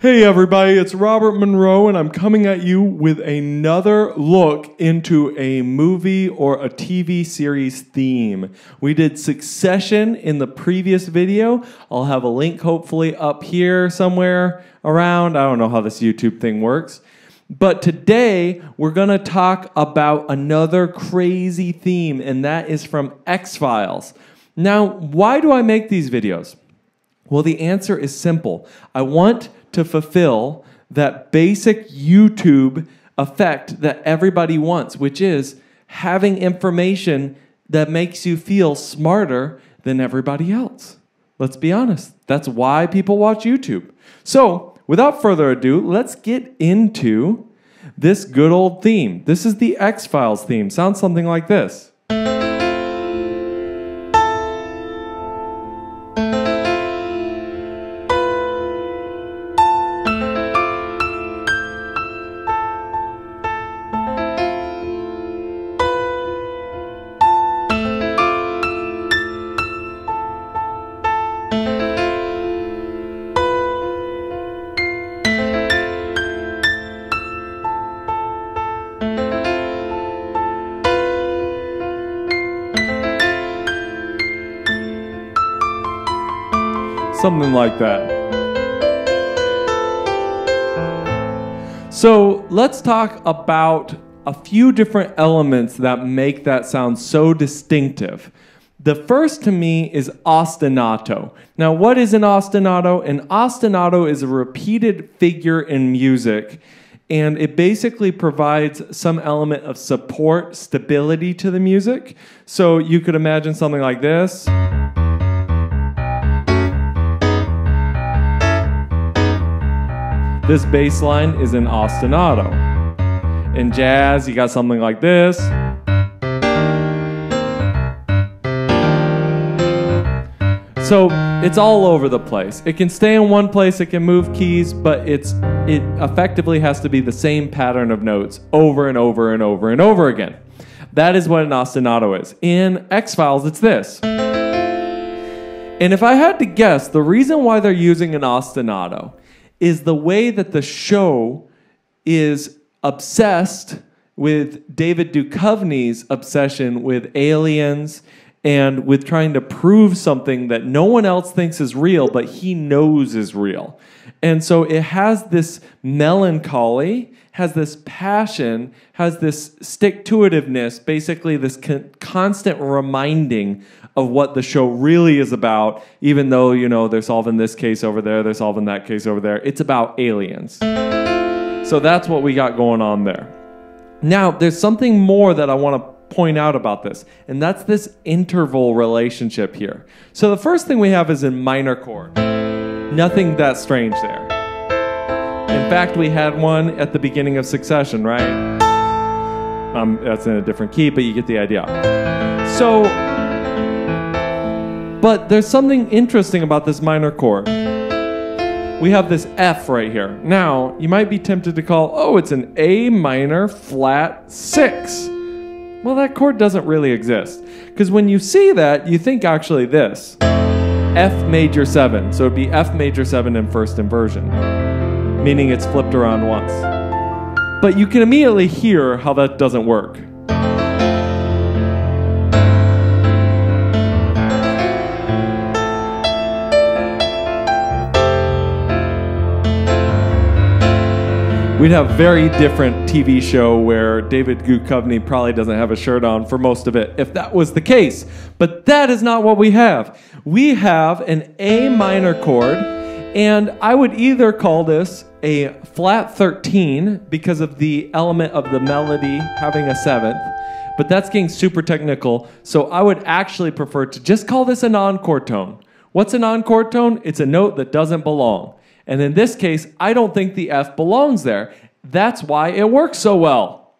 Hey everybody, it's Robert Monroe, and I'm coming at you with another look into a movie or a TV series theme. We did Succession in the previous video. I'll have a link hopefully up here somewhere around. I don't know how this YouTube thing works. But today we're going to talk about another crazy theme, and that is from X Files. Now, why do I make these videos? Well, the answer is simple. I want to fulfill that basic YouTube effect that everybody wants, which is having information that makes you feel smarter than everybody else. Let's be honest. That's why people watch YouTube. So, without further ado, let's get into this good old theme. This is the X Files theme. Sounds something like this. Something like that. So let's talk about a few different elements that make that sound so distinctive. The first to me is ostinato. Now, what is an ostinato? An ostinato is a repeated figure in music, and it basically provides some element of support, stability to the music. So you could imagine something like this. This bass line is an ostinato. In jazz, you got something like this. So it's all over the place. It can stay in one place, it can move keys, but it's it effectively has to be the same pattern of notes over and over and over and over again. That is what an ostinato is. In X Files, it's this. And if I had to guess, the reason why they're using an ostinato is the way that the show is obsessed with David Duchovny's obsession with aliens and with trying to prove something that no one else thinks is real, but he knows is real. And so it has this melancholy, has this passion, has this stick to itiveness, basically, this con- constant reminding of what the show really is about, even though, you know, they're solving this case over there, they're solving that case over there. It's about aliens. So that's what we got going on there. Now, there's something more that I want to point out about this, and that's this interval relationship here. So the first thing we have is in minor chord. Nothing that strange there. In fact, we had one at the beginning of Succession, right? Um, that's in a different key, but you get the idea. So, but there's something interesting about this minor chord. We have this F right here. Now, you might be tempted to call, oh, it's an A minor flat six. Well, that chord doesn't really exist. Because when you see that, you think actually this F major seven. So it'd be F major seven in first inversion, meaning it's flipped around once. But you can immediately hear how that doesn't work. We'd have very different TV show where David Duchovny probably doesn't have a shirt on for most of it, if that was the case. But that is not what we have. We have an A minor chord, and I would either call this a flat 13 because of the element of the melody having a seventh, but that's getting super technical. So I would actually prefer to just call this a non-chord tone. What's a non-chord tone? It's a note that doesn't belong. And in this case, I don't think the F belongs there. That's why it works so well.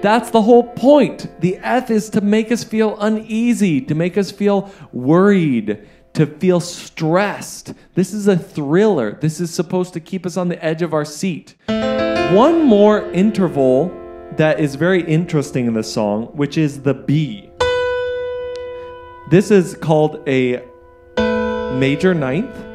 That's the whole point. The F is to make us feel uneasy, to make us feel worried, to feel stressed. This is a thriller. This is supposed to keep us on the edge of our seat. One more interval that is very interesting in this song, which is the B. This is called a major ninth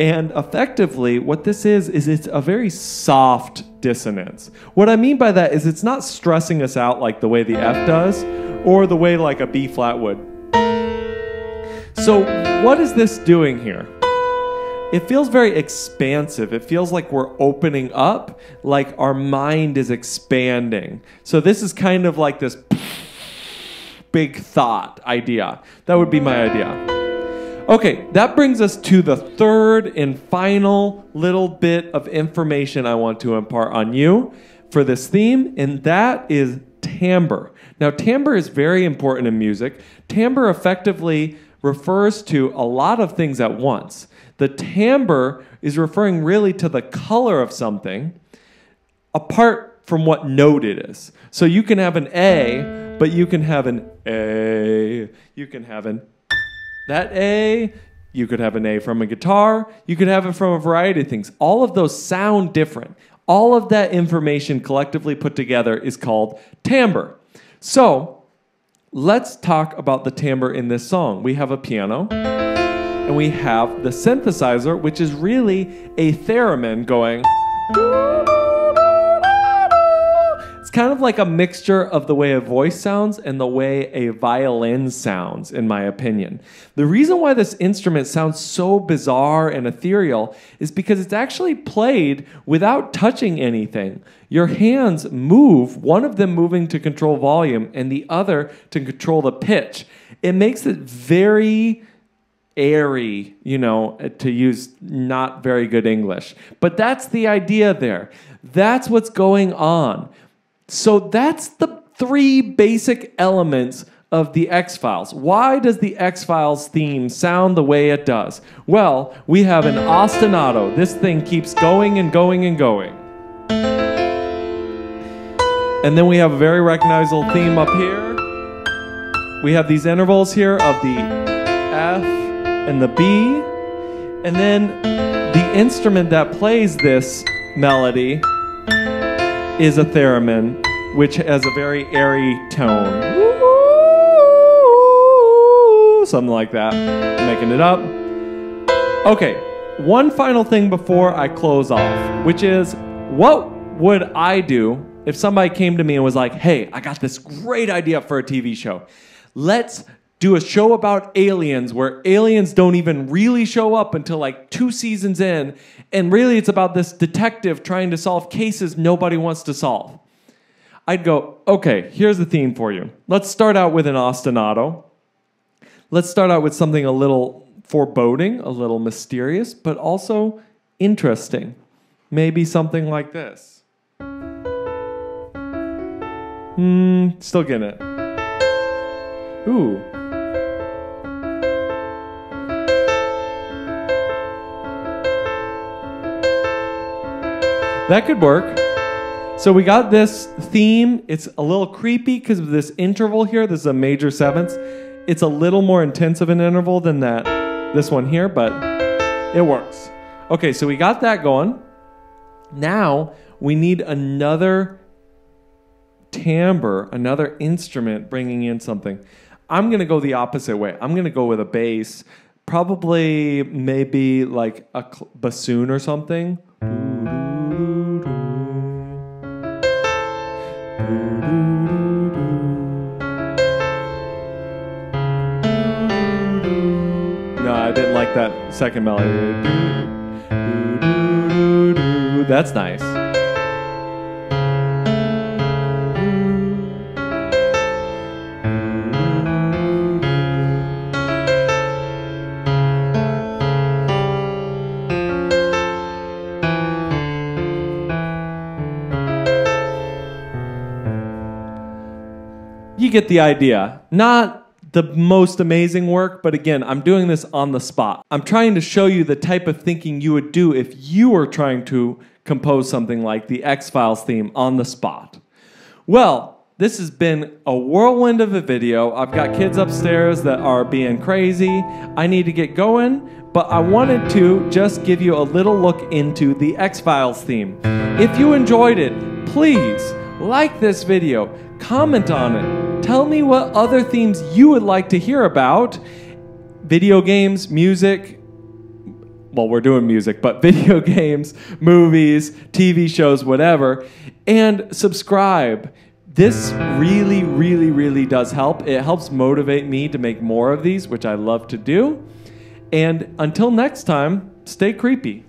And effectively, what this is, is it's a very soft dissonance. What I mean by that is it's not stressing us out like the way the F does or the way like a B flat would. So, what is this doing here? It feels very expansive. It feels like we're opening up, like our mind is expanding. So, this is kind of like this big thought idea. That would be my idea. Okay, that brings us to the third and final little bit of information I want to impart on you for this theme, and that is timbre. Now, timbre is very important in music. Timbre effectively refers to a lot of things at once. The timbre is referring really to the color of something apart from what note it is. So you can have an A, but you can have an A, you can have an that A, you could have an A from a guitar, you could have it from a variety of things. All of those sound different. All of that information collectively put together is called timbre. So, let's talk about the timbre in this song. We have a piano, and we have the synthesizer, which is really a theremin going. It's kind of like a mixture of the way a voice sounds and the way a violin sounds, in my opinion. The reason why this instrument sounds so bizarre and ethereal is because it's actually played without touching anything. Your hands move, one of them moving to control volume and the other to control the pitch. It makes it very airy, you know, uh, to use not very good English. But that's the idea there. That's what's going on. So that's the three basic elements of the X Files. Why does the X Files theme sound the way it does? Well, we have an ostinato. This thing keeps going and going and going. And then we have a very recognizable theme up here. We have these intervals here of the F and the B. And then the instrument that plays this melody is a theremin, which has a very airy tone. Something like that. Making it up. Okay, one final thing before I close off, which is what would I do if somebody came to me and was like, hey, I got this great idea for a TV show? Let's do a show about aliens where aliens don't even really show up until like two seasons in. And really, it's about this detective trying to solve cases nobody wants to solve. I'd go, okay, here's the theme for you. Let's start out with an ostinato. Let's start out with something a little foreboding, a little mysterious, but also interesting. Maybe something like this. Hmm, still getting it. Ooh, That could work. So we got this theme. It's a little creepy because of this interval here. This is a major seventh. It's a little more intense of an interval than that this one here, but it works. Okay, so we got that going. Now we need another timbre, another instrument bringing in something. I'm going to go the opposite way. I'm going to go with a bass, probably maybe like a bassoon or something. Like that second melody. That's nice. You get the idea. Not the most amazing work, but again, I'm doing this on the spot. I'm trying to show you the type of thinking you would do if you were trying to compose something like the X Files theme on the spot. Well, this has been a whirlwind of a video. I've got kids upstairs that are being crazy. I need to get going, but I wanted to just give you a little look into the X Files theme. If you enjoyed it, please like this video, comment on it, tell me what other themes you would like to hear about video games, music, well, we're doing music, but video games, movies, TV shows, whatever, and subscribe. This really, really, really does help. It helps motivate me to make more of these, which I love to do. And until next time, stay creepy.